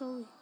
sorry